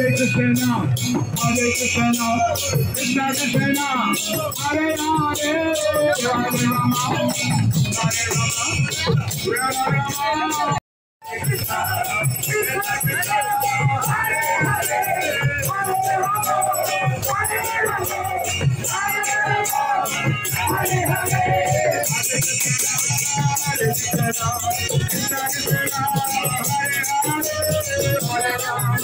Krishna, Hare Krishna, Krishna Krishna, Hare Hare, Hare Rama, Hare Rama, Rama Rama, Hare Krishna, Hare Krishna, Krishna Krishna, Hare Hare,